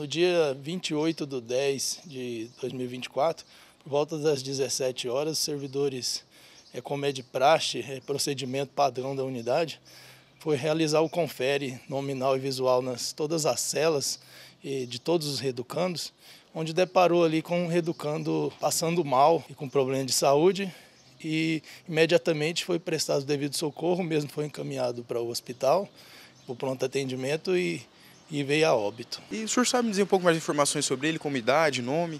No dia 28 de 10 de 2024, por volta das 17 horas, servidores é, como de praxe, é, procedimento padrão da unidade, foi realizar o confere nominal e visual nas todas as celas e de todos os reeducandos, onde deparou ali com um reeducando passando mal e com problema de saúde e imediatamente foi prestado o devido socorro, mesmo foi encaminhado para o hospital, para o pronto atendimento e, e veio a óbito. E o senhor sabe me dizer um pouco mais de informações sobre ele, como idade, nome?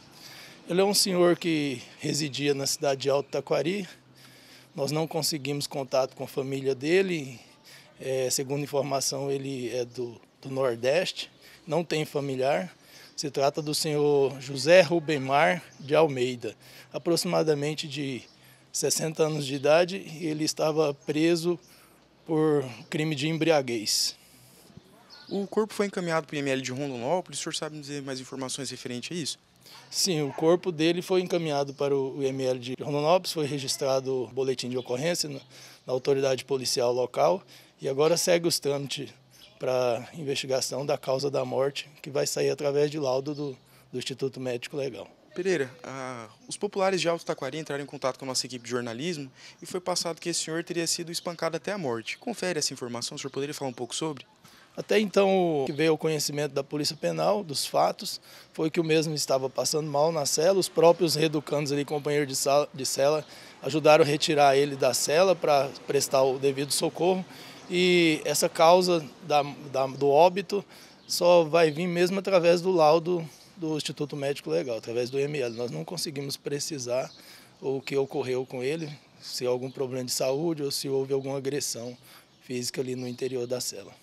Ele é um senhor que residia na cidade de Alto Taquari. Nós não conseguimos contato com a família dele. É, segundo informação, ele é do, do Nordeste, não tem familiar. Se trata do senhor José Rubemar de Almeida, aproximadamente de 60 anos de idade, ele estava preso por crime de embriaguez. O corpo foi encaminhado para o IML de Rondonópolis, o senhor sabe dizer mais informações referentes a isso? Sim, o corpo dele foi encaminhado para o IML de Rondonópolis, foi registrado o boletim de ocorrência na, na autoridade policial local e agora segue os trâmites para investigação da causa da morte, que vai sair através de laudo do, do Instituto Médico Legal. Pereira, os populares de Alto Taquari entraram em contato com a nossa equipe de jornalismo e foi passado que esse senhor teria sido espancado até a morte. Confere essa informação, o senhor poderia falar um pouco sobre? Até então, o que veio ao conhecimento da Polícia Penal, dos fatos, foi que o mesmo estava passando mal na cela. Os próprios reeducandos ali, companheiros de, de cela, ajudaram a retirar ele da cela para prestar o devido socorro. E essa causa da, da, do óbito só vai vir mesmo através do laudo do Instituto Médico Legal, através do ML. Nós não conseguimos precisar o que ocorreu com ele, se há algum problema de saúde ou se houve alguma agressão física ali no interior da cela.